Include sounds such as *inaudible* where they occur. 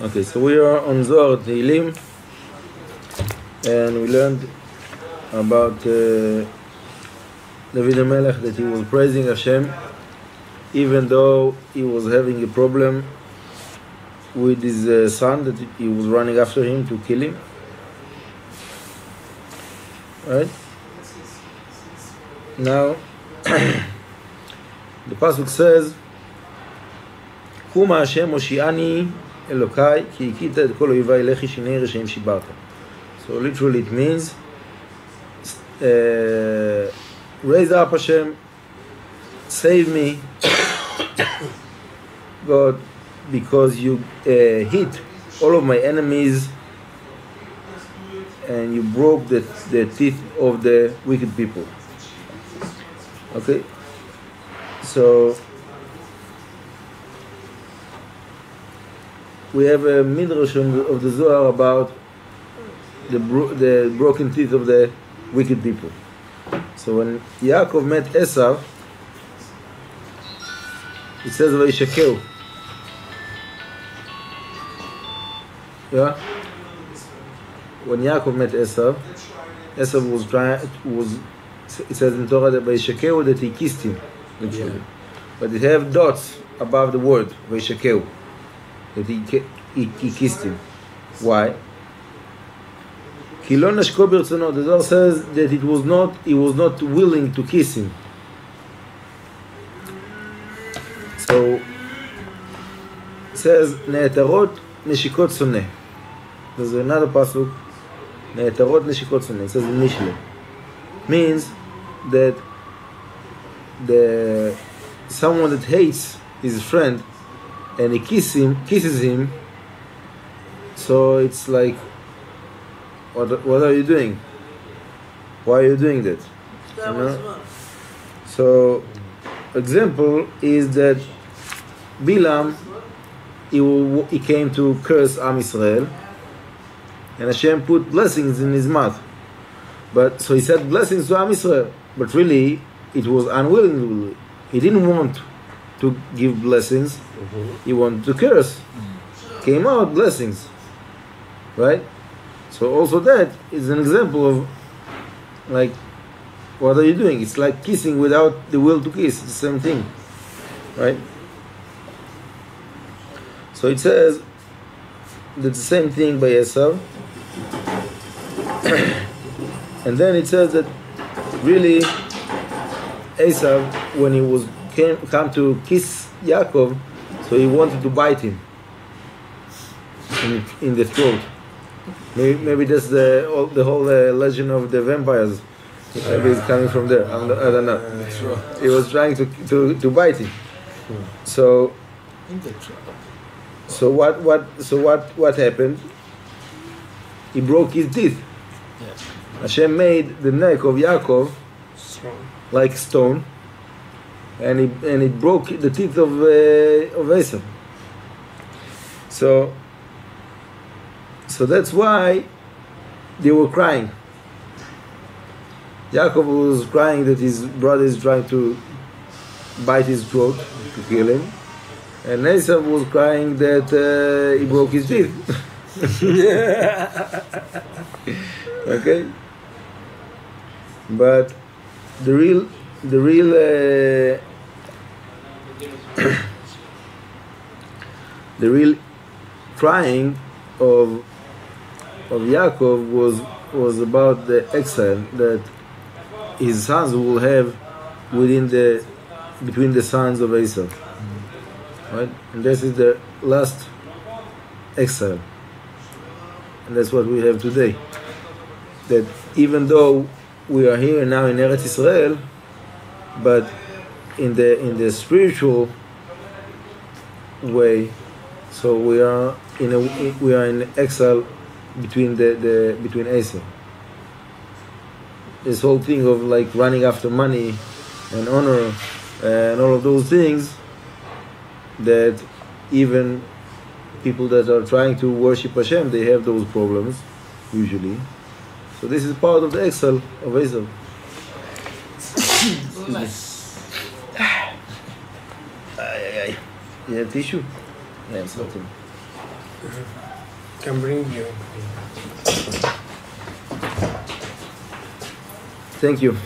Okay, so we are on Zohar Tehillim, and we learned about uh, David HaMelech that he was praising Hashem even though he was having a problem with his uh, son that he was running after him to kill him. Right? Now, *coughs* the pasuk says, "Kuma Hashem Moshiani Elokai ki ikita et kol oivai lechi shinei reshaim shibarta." So literally it means, uh, raise up Hashem, save me, God, because you uh, hit all of my enemies and you broke the, the teeth of the wicked people. Okay? So, we have a midrash of the Zohar about the, bro- the broken teeth of the wicked people. So when Yaakov met Esav, it says Vaishakeu. Yeah? When Yaakov met Esav, Esav was trying was it says in Torah that Vaishakeu that he kissed him, literally. Yeah. But it have dots above the word Vaishakeu. That he, he, he kissed him. Why? לא נשקו ברצונו. The Zohar says that it was not, he was not willing to kiss him. So, it says, נעתרות נשיקות שונא. There's another pasuk, נעתרות נשיקות שונא. It says in Mishle. Means that the someone that hates his friend and he kiss him, kisses him, so it's like, what, what are you doing? Why are you doing that? That You know? So, example is that Bilam, he, will- he came to curse Am Israel, and Hashem put blessings in his mouth. But so he said blessings to Am Israel, but really it was unwillingly. He didn't want to give blessings. He wanted to curse. Came out blessings, right? So also that is an example of like what are you doing? It's like kissing without the will to kiss. It's the same thing. Right? So it says that's the same thing by Esau. *coughs* and then it says that really Esau, when he was came come to kiss Yaakov, so he wanted to bite him in, in the throat. Maybe, maybe that's the all, the whole uh, legend of the vampires. Maybe it's coming from there. I'm, I don't know. He was trying to, to, to bite him. So so what what so what what happened? He broke his teeth. Yes. Hashem made the neck of Yaakov Strong. like stone, and he and it broke the teeth of uh, of Esau. So so that's why they were crying. Yaakov was crying that his brother is trying to bite his throat to kill him, and Esau was crying that uh, he broke his teeth. *laughs* okay, but the real the real uh, *coughs* the real crying of of Yaakov was was about the exile that his sons will have within the between the sons of Esau. Right? And this is the last exile. And that's what we have today. That even though we are here now in Eretz Israel, but in the in the spiritual way, so we are in a we are in exile between the, the between Esau. This whole thing of like running after money and honor and all of those things that even people that are trying to worship Hashem they have those problems usually. So this is part of the exile of *coughs* Esau. Ay, ay, You have tissue? Yeah, so, nothing. Uh-huh. Can bring you. Thank you.